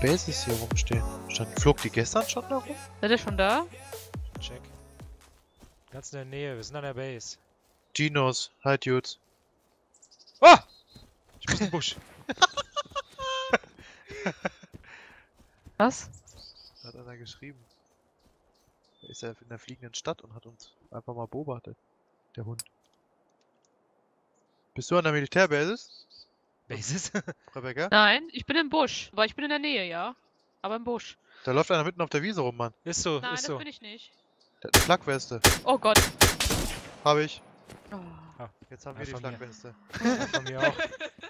Bases hier rumstehen? Stand, flog die gestern schon da rum? Seid ihr schon da? Check. Ganz in der Nähe, wir sind an der Base. Dinos, hi Dudes. Oh! Ich muss in den Busch. Was? Hat einer geschrieben. Er ist ja in der fliegenden Stadt und hat uns einfach mal beobachtet. Der Hund. Bist du an der Militärbasis, Bases? Rebecca? Nein, ich bin im Busch. Aber ich bin in der Nähe, ja. Aber im Busch. Da läuft einer mitten auf der Wiese rum, Mann. ist so, Nein, ist das so. bin ich nicht. Der hat eine Flakweste. Oh Gott. Hab ich. Oh. Jetzt haben wir die. Flakweste. Hat von mir auch,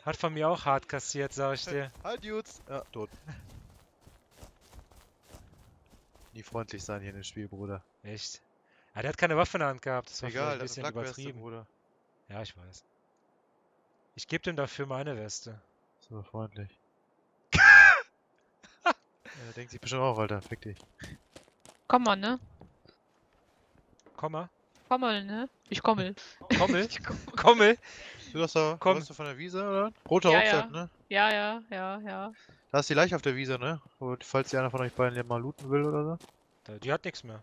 hat von mir auch hart kassiert, sag ich dir. Hi Dudes. Ja, tot. Nie freundlich sein hier in dem Spiel, Bruder. Echt. Ja, der hat keine Waffe in der Hand gehabt, das war Egal, vielleicht das ist ein bisschen Flakweste, übertrieben. Bruder. Ja, ich weiß. Ich gebe dem dafür meine Weste. So freundlich. Er denkt sich bestimmt auch, Alter. Fick dich. Komm mal, ne? Komm mal. Komm mal, ne? Ich kommel. Kommel. Kommel. Du das da? Komm. Kommst du von der Wiese, oder? Roter Ja, Rucksack, ja. ne? Ja, ja, ja, ja. Da ist die Leiche auf der Wiese, ne? Und falls die einer von euch beiden ja mal looten will oder so. Die hat nichts mehr.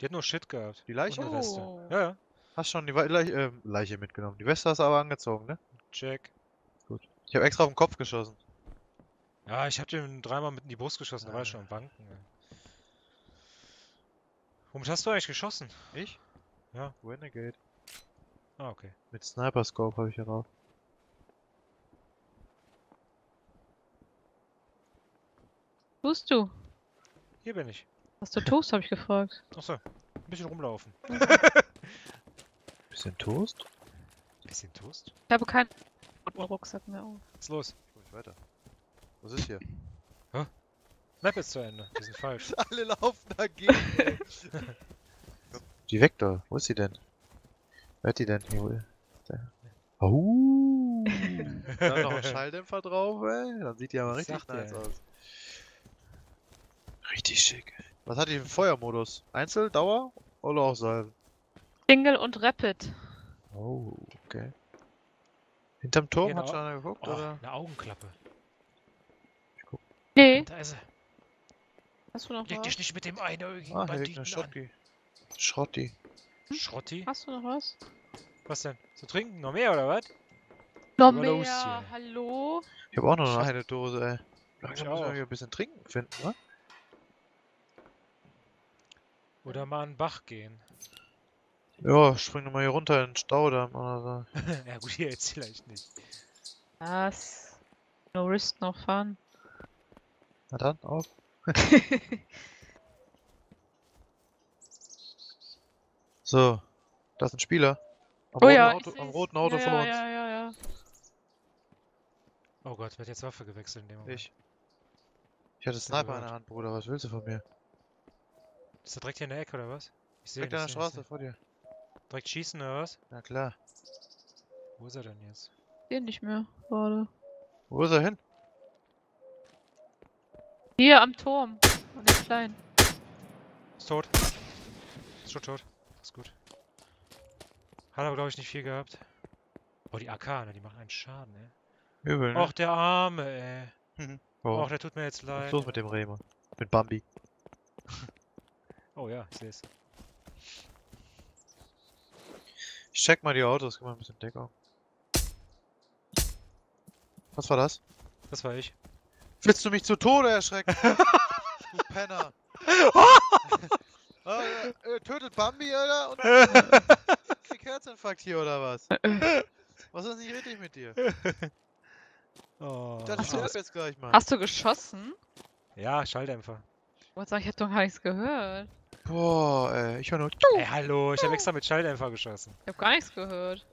Die hat nur Shit gehabt. Die Leiche? Eine Weste. Oh. Ja, ja. Hast schon die Leiche, äh, Leiche mitgenommen. Die Weste hast du aber angezogen, ne? Check. Ich habe extra auf den Kopf geschossen. Ja, ich hab dem dreimal mit in die Brust geschossen, da war ich schon am Banken. Ja. Womit hast du eigentlich geschossen? Ich? Ja. Renegade. Ah, okay. Mit Sniper Scope habe ich hier drauf. Tust du? Hier bin ich. Was du tust, habe ich gefragt. Achso, ein bisschen rumlaufen. Bisschen Toast? Bisschen Toast? Ich habe keinen Rucksack mehr auf. Was ist los? Ich weiter. Was ist hier? Map ist zu Ende. Wir sind falsch. Alle laufen dagegen. ey. die weg da. Wo ist sie denn? Wer hat die denn hier? Da. Oh. da noch ein Schalldämpfer drauf, ey. Dann sieht die aber Ich richtig sag dir, nice ey. aus. Richtig schick, ey. Was hat die für einen Feuermodus? Einzel, Dauer oder auch Salven? Single und Rapid. Oh, okay. Hinterm Turm Genau. hat schon einer geguckt, Oh, oder? eine Augenklappe. Nee, Da ist sie. hast du noch Leg was? dich nicht mit dem einäugigen Ah, hier liegt eine Banditen an. Schrotti. Schrotti. Schrotti? Hast du noch was? Was denn? Zu trinken? Noch mehr oder was? Noch los mehr, hier. hallo? Ich habe auch noch Schatz. eine Dose, ey. Langsam müssen wir wieder ein bisschen trinken finden, ne? Oder mal an den Bach gehen. Ja, spring doch mal hier runter in den Staudamm oder so. ja gut, hier jetzt vielleicht nicht. Was? No risk, no fun. Na dann, auf. So, da ist ein Spieler. Am Oh roten ja, Auto, ich am roten Auto ja, vor ja, uns. Ja, ja, ja. Oh Gott, wird jetzt Waffe gewechselt in dem Moment. Ich. Ich hatte Sniper in der Hand, Bruder. Was willst du von mir? Ist er direkt hier in der Ecke oder was? Ich sehe Direkt an der Straße vor dir. Direkt schießen oder was? Na klar. Wo ist er denn jetzt? Den nicht mehr, gerade. Wo ist er hin? Hier am Turm. An den kleinen. Ist tot. Ist schon tot. Ist gut. Hat aber glaube ich nicht viel gehabt. Oh, die AK, ne? Die machen einen Schaden, ey. Übel, ne? Och, der Arme, ey. Warum? Och, der tut mir jetzt Was leid. ist los mit dem Remo? Mit Bambi. Oh ja, ich seh's. Ich check mal die Autos, gib mal ein bisschen Deckung. Was war das? Das war ich. Willst du mich zu Tode erschrecken? du Penner. ah, äh, tötet Bambi, Alter? Und dann äh, krieg Herzinfarkt hier, oder was? Was ist nicht richtig mit dir? Oh. Ich dachte, ich sterb jetzt gleich mal. Hast du geschossen? Ja, Schalldämpfer. Wollte sagen, ich hab doch gar nichts gehört. Boah, ey, ich hör nur... Ey, hallo, ich habe extra mit Schalldämpfer geschossen. Ich hab gar nichts gehört.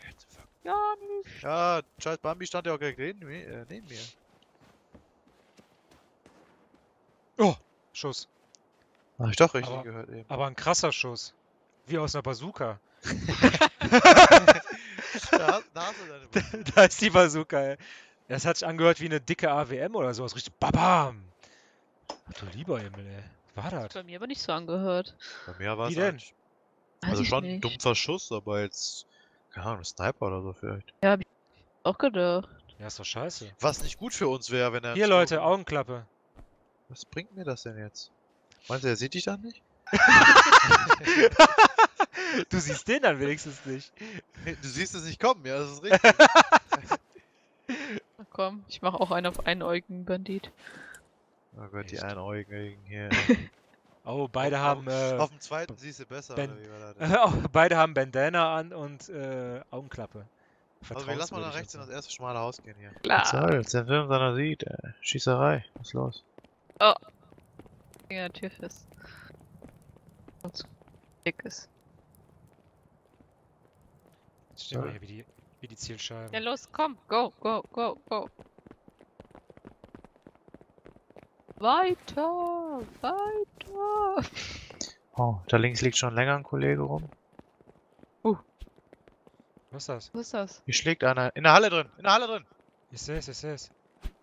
Herzinfarkt. Ja, nicht. Ja, scheiß Bambi stand ja auch direkt neben mir. Äh, neben mir. Schuss. Hab ich doch richtig Aber- gehört eben. Aber ein krasser Schuss. Wie aus einer Bazooka. Da, da da ist die Bazooka, ey. Das hat sich angehört wie eine dicke AWM oder sowas. Richtig babam. Ach du lieber Himmel, ey. War Hat das? bei mir aber nicht so angehört. Bei mir war Wie es denn? eigentlich- Weiß Also ich schon ein nicht. dumpfer Schuss, aber jetzt... Keine Ahnung, Sniper oder so vielleicht. Auch gedacht. Ja, ist doch scheiße. Was nicht gut für uns wäre, wenn er... Hier, Leute, Auge- Augenklappe. Was bringt mir das denn jetzt? Meinst du, er sieht dich dann nicht? Du siehst den dann wenigstens nicht. Du siehst es nicht kommen, ja, das ist richtig. Na komm, ich mache auch einen auf einäugigen Bandit. Oh Gott, die Echt? Einäugigen hier. Oh, beide Auf- haben, äh, Auf dem zweiten siehst du besser, Ben- oder wie war das? oh, beide haben Bandana an und äh, Augenklappe. Also wir lassen mal nach rechts in das erste schmale Haus gehen hier. Klar. soll's? Der Film seiner sieht, äh, Schießerei. Was ist los? Ja, Tür fest. Und dick ist. Jetzt stehen wir hier wie die, wie die Zielscheiben. Ja, los, komm, go, go, go, go. Weiter, weiter. Oh, da links liegt schon länger ein Kollege rum. Was ist das? Was ist das? Hier schlägt einer. In der Halle drin! In der Halle drin! Ich seh's, ich seh's.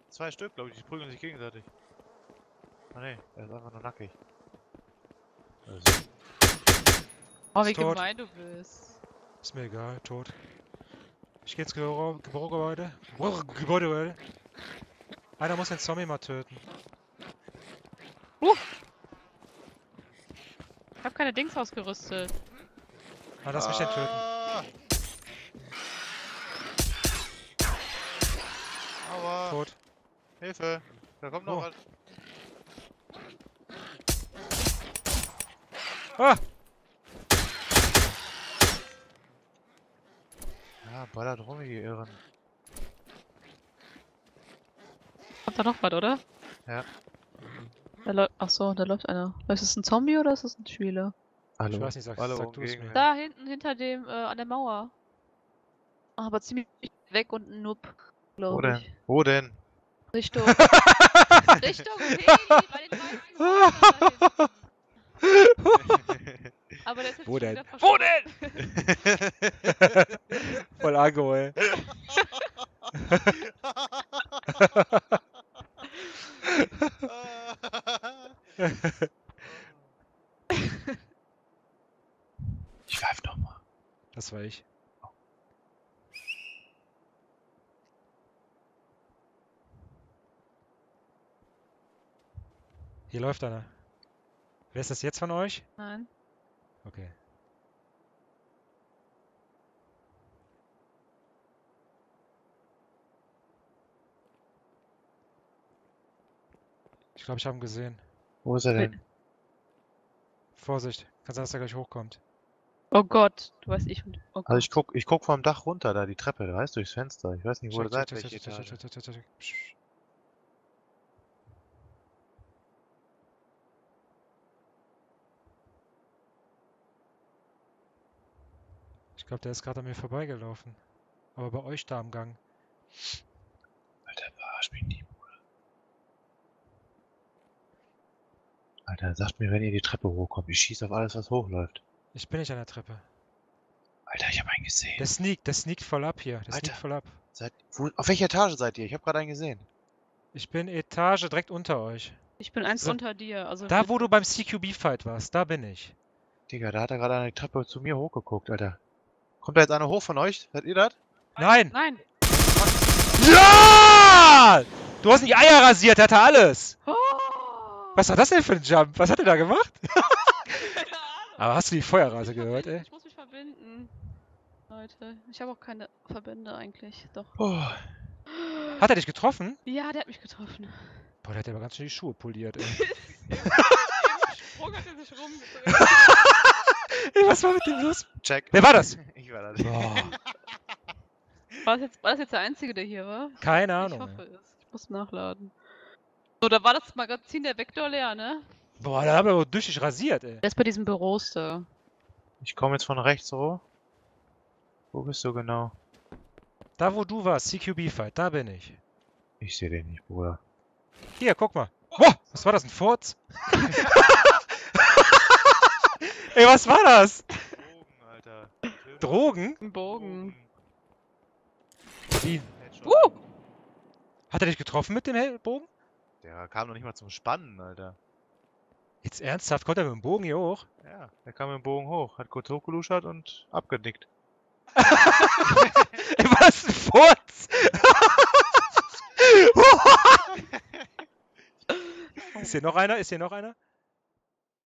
Zwei Stück, glaube ich, die prügeln sich gegenseitig. Ah ne, er ist einfach nur nackig. Also, Oh, wie tot. gemein du bist. Ist mir egal, tot. Ich geh ins Gebäude, Gebäude, Gebäude, Gebäude. Einer muss den Zombie mal töten. Ich hab keine Dings ausgerüstet. Ah, lass mich den töten. Ah! Aua! Tot. Hilfe! Da kommt noch Oh. was. Ah! Ja, ballert rum, die Irren. Kommt da noch was, oder? Ja. Da läuft. Achso, da läuft einer. Ist es ein Zombie oder ist es ein Spieler? Hallo. weiß nicht, sag- Hallo, sag du es mir. Da hinten, hinter dem, äh, an der Mauer. Ah, Aber ziemlich weg und ein Noob, Wo glaube denn? ich. Wo denn? Richtung. Richtung Heli, bei den weißen. Aber der ist jetzt Wo denn? Wo denn? Voll Agro, ey. ich pfeif noch mal. Das war ich. Hier läuft einer. Wer ist das jetzt von euch? Nein. Okay. Ich glaube, ich habe ihn gesehen. Wo ist er denn? Vorsicht, kann sein, dass er gleich hochkommt. Oh Gott, du weißt ich. Oh. Also ich guck, ich guck vom Dach runter, da die Treppe, da heißt durchs Fenster. Ich weiß nicht, wo Check, seid, check, check, welche check, check, Etage. check, check, check, check. Psch. Ich glaube, der ist gerade an mir vorbeigelaufen. Aber bei euch da am Gang. Alter, verarsch mich nicht, Bruder. Alter, sagt mir, wenn ihr die Treppe hochkommt. Ich schieß auf alles, was hochläuft. Ich bin nicht an der Treppe. Alter, ich hab einen gesehen. Der sneakt, der sneakt voll ab hier. Der Alter. sneakt voll ab. Seid, wo, auf welcher Etage seid ihr? Ich hab gerade einen gesehen. Ich bin Etage direkt unter euch. Ich bin eins So. unter dir. Also Da, wo du beim CQB-Fight warst, da bin ich. Digga, da hat er gerade eine Treppe zu mir hochgeguckt, Alter. Kommt da jetzt einer hoch von euch? Seid ihr das? Nein! Nein. Ja! Du hast die Eier rasiert, hatte alles! Oh! Was war das denn für ein Jump? Was hat er da gemacht? Aber hast du die mich gehört, ey? Ich muss mich verbinden. Leute, ich habe auch keine Verbände eigentlich. Doch. Oh, Hat er dich getroffen? Ja, der hat mich getroffen. Boah, der hat aber ganz schön die Schuhe poliert, ey. Sprung hat er sich rumgedreht. ey was war mit dem los? check. Wer war das? Ich war das. Boah, War das, jetzt, war das jetzt der Einzige, der hier war? keine Ich Ahnung. hoffe ey. es. Ich muss nachladen. So, da war das Magazin der Vektor leer, ne? Boah, da haben wir aber durch dich rasiert, ey. Der ist bei diesem Büros da. Ich komme jetzt von rechts so. Wo bist du genau? Da, wo du warst, CQB-Fight, da bin ich. Ich sehe den nicht, Bruder. Hier, guck mal. Boah, was war das, ein Furz? ey, was war das? Drogen? Ein Bogen. Wie? Uh! Hat er dich getroffen mit dem Hel- Bogen? Der kam noch nicht mal zum Spannen, Alter. Jetzt ernsthaft, kommt er mit dem Bogen hier hoch? Ja, der kam mit dem Bogen hoch, hat kurz hochgeluschert und abgenickt. Ey, was ein Furz? Ist hier noch einer? Ist hier noch einer?